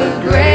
the grave.